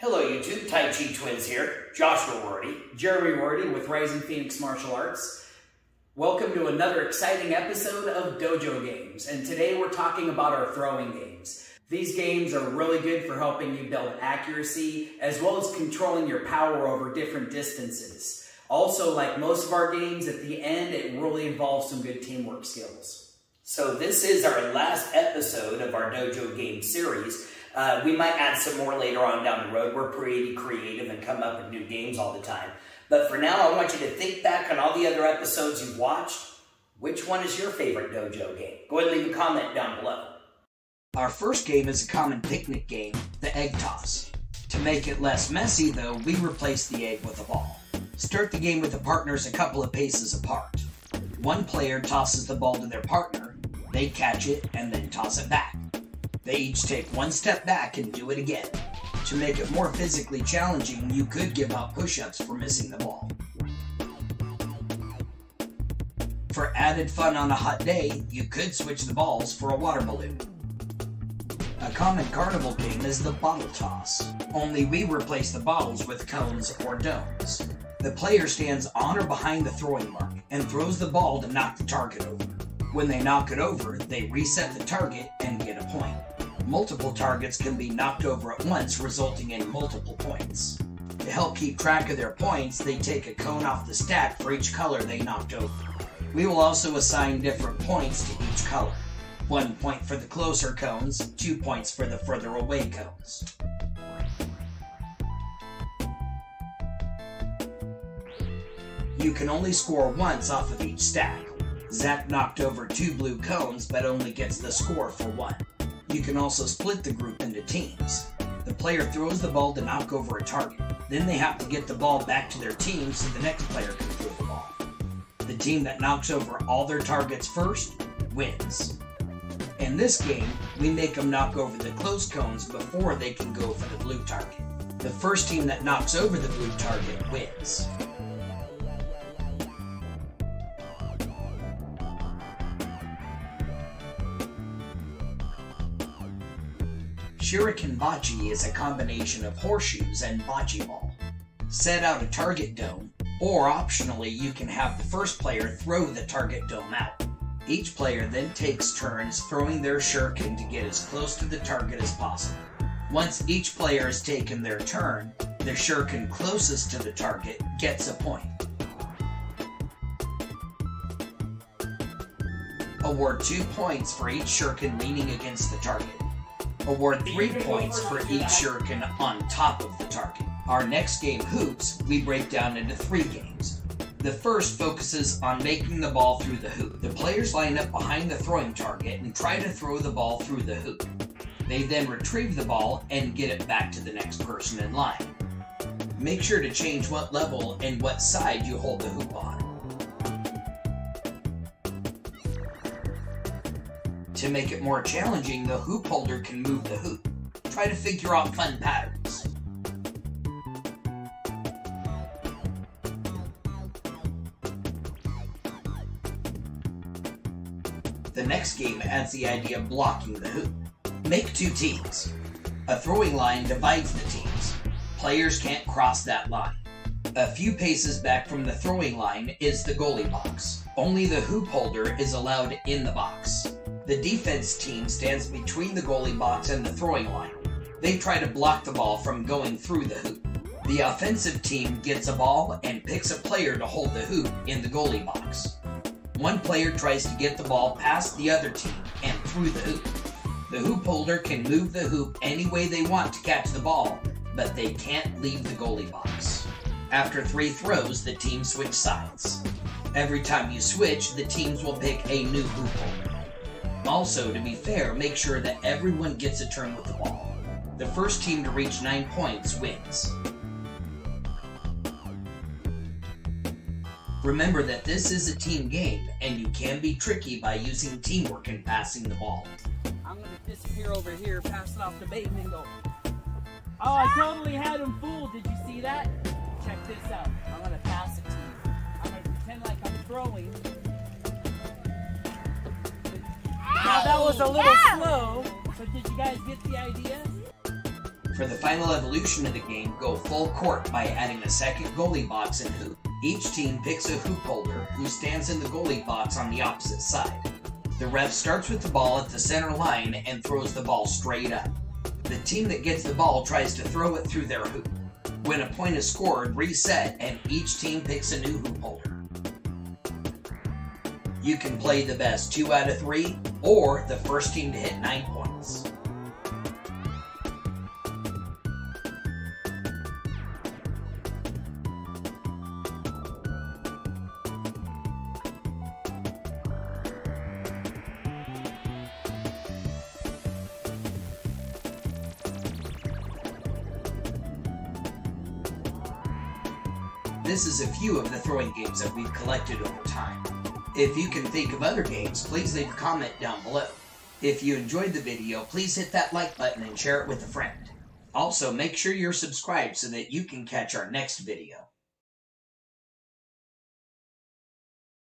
Hello YouTube, Tai Chi Twins here, Joshua Rorty. Jeremy Rorty with Rising Phoenix Martial Arts. Welcome to another exciting episode of Dojo Games, and today we're talking about our throwing games. These games are really good for helping you build accuracy as well as controlling your power over different distances. Also, like most of our games, at the end it really involves some good teamwork skills. So this is our last episode of our Dojo Game series, uh, we might add some more later on down the road. We're pretty creative and come up with new games all the time. But for now, I want you to think back on all the other episodes you've watched. Which one is your favorite dojo game? Go ahead and leave a comment down below. Our first game is a common picnic game, the egg toss. To make it less messy, though, we replace the egg with a ball. Start the game with the partners a couple of paces apart. One player tosses the ball to their partner, they catch it, and then toss it back. They each take one step back and do it again. To make it more physically challenging, you could give out push-ups for missing the ball. For added fun on a hot day, you could switch the balls for a water balloon. A common carnival game is the bottle toss, only we replace the bottles with cones or domes. The player stands on or behind the throwing mark and throws the ball to knock the target over. When they knock it over, they reset the target and get a point. Multiple targets can be knocked over at once, resulting in multiple points. To help keep track of their points, they take a cone off the stack for each color they knocked over. We will also assign different points to each color. One point for the closer cones, two points for the further away cones. You can only score once off of each stack. Zach knocked over two blue cones, but only gets the score for one. You can also split the group into teams. The player throws the ball to knock over a target. Then they have to get the ball back to their team so the next player can throw the ball. The team that knocks over all their targets first wins. In this game, we make them knock over the close cones before they can go for the blue target. The first team that knocks over the blue target wins. Shuriken Bocce is a combination of horseshoes and bocce ball. Set out a target dome, or optionally you can have the first player throw the target dome out. Each player then takes turns throwing their shuriken to get as close to the target as possible. Once each player has taken their turn, the shuriken closest to the target gets a point. Award two points for each shuriken leaning against the target. Award three points for each shuriken on top of the target. Our next game, Hoops, we break down into three games. The first focuses on making the ball through the hoop. The players line up behind the throwing target and try to throw the ball through the hoop. They then retrieve the ball and get it back to the next person in line. Make sure to change what level and what side you hold the hoop on. To make it more challenging, the hoop holder can move the hoop. Try to figure out fun patterns. The next game adds the idea of blocking the hoop. Make two teams. A throwing line divides the teams. Players can't cross that line. A few paces back from the throwing line is the goalie box. Only the hoop holder is allowed in the box. The defense team stands between the goalie box and the throwing line. They try to block the ball from going through the hoop. The offensive team gets a ball and picks a player to hold the hoop in the goalie box. One player tries to get the ball past the other team and through the hoop. The hoop holder can move the hoop any way they want to catch the ball, but they can't leave the goalie box. After three throws, the teams switch sides. Every time you switch, the teams will pick a new hoop holder. Also, to be fair, make sure that everyone gets a turn with the ball. The first team to reach 9 points wins. Remember that this is a team game, and you can be tricky by using teamwork in passing the ball. I'm gonna disappear over here, pass it off to Bateman and go. Oh, I totally had him fooled. Did you see that? Check this out. I'm gonna pass it to you. I'm gonna pretend like I'm throwing. Now that was a little slow, but did you guys get the idea? For the final evolution of the game, go full court by adding a second goalie box and hoop. Each team picks a hoop holder who stands in the goalie box on the opposite side. The ref starts with the ball at the center line and throws the ball straight up. The team that gets the ball tries to throw it through their hoop. When a point is scored, reset and each team picks a new hoop holder. You can play the best two out of three or the first team to hit nine points. This is a few of the throwing games that we've collected over time. If you can think of other games, please leave a comment down below. If you enjoyed the video, please hit that like button and share it with a friend. Also, make sure you're subscribed so that you can catch our next video.